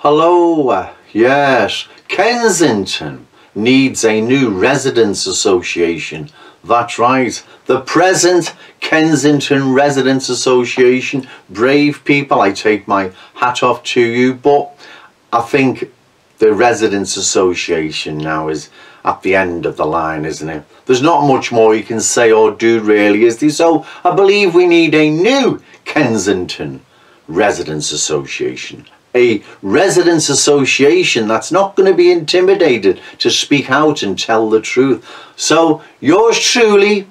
Hello, yes, Kensington needs a new residents association. That's right, the present Kensington Residents Association, brave people, I take my hat off to you, but I think the Residents Association now is at the end of the line, isn't it? There's not much more you can say or do really, is there? So I believe we need a new Kensington Residents Association a residents association that's not going to be intimidated to speak out and tell the truth. So yours truly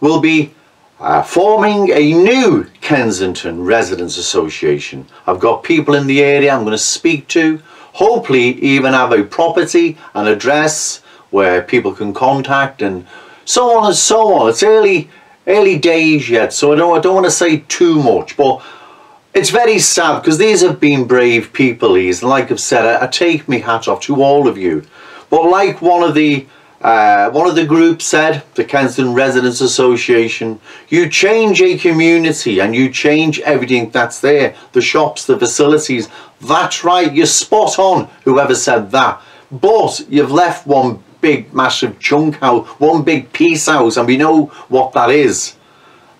will be uh, forming a new Kensington Residents Association. I've got people in the area I'm going to speak to, hopefully even have a property, an address where people can contact and so on and so on. It's early early days yet, so I don't, I don't want to say too much, but it's very sad because these have been brave people these. Like I've said I, I, take my hat off to all of you. But like one of the uh, one of the groups said the Kensington Residents Association you change a community and you change everything that's there the shops the facilities. That's right you're spot on whoever said that. But you've left one big massive chunk out one big piece out and we know what that is.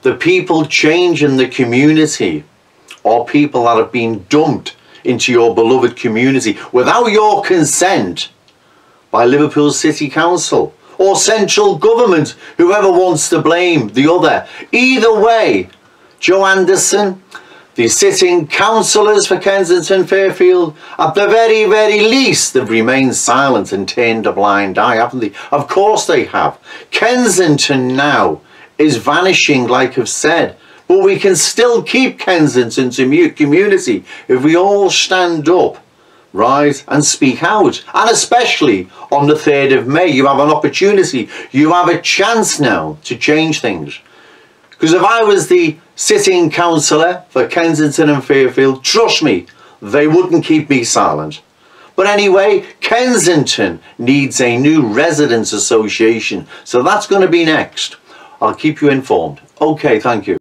The people change in the community or people that have been dumped into your beloved community without your consent by Liverpool City Council or central government, whoever wants to blame the other. Either way, Joe Anderson, the sitting councillors for Kensington Fairfield, at the very, very least, have remained silent and turned a blind eye, haven't they? Of course they have. Kensington now is vanishing, like I've said. But we can still keep Kensington community if we all stand up, rise and speak out. And especially on the 3rd of May, you have an opportunity, you have a chance now to change things. Because if I was the sitting councillor for Kensington and Fairfield, trust me, they wouldn't keep me silent. But anyway, Kensington needs a new residents association. So that's going to be next. I'll keep you informed. Okay, thank you.